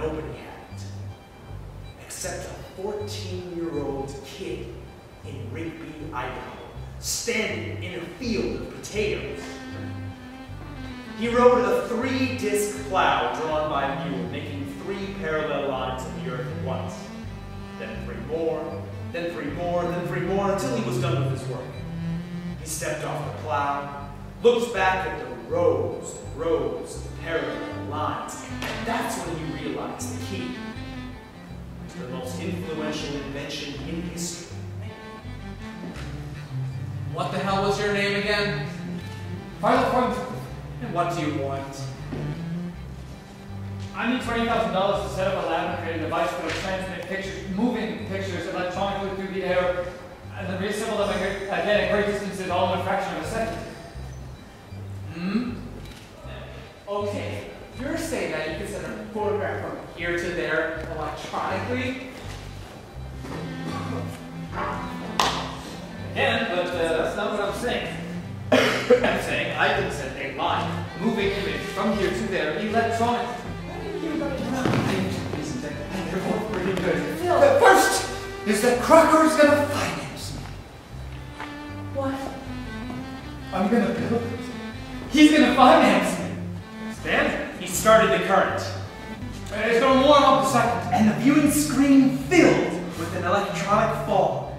Nobody had it, except a 14-year-old kid in Rigby, Idaho, standing in a field of potatoes. He rode a three-disc plow drawn by a mule, making three parallel lines of the earth at once. Then three more, then three more, then three more, until he was done with his work. He stepped off the plow, looked back at the rows and rows of parallel lines realized the key to the most influential invention in history. What the hell was your name again? Final point. And what do you want? I need twenty thousand dollars to set up a lab and create a device that will transmit pictures, moving pictures electronically through the air, and then reassemble them again at great distances, all in a fraction send a photograph from here to there electronically? Again, but uh, that's not what I'm saying. I'm saying I can send a line, moving image from here to there electronically. Isn't it? And they're both pretty good. The first is that Crocker is gonna finance me. What? I'm gonna build it. He's gonna finance me. Then he started the current. And it's gonna warm up a second. And the viewing screen filled with an electronic fog.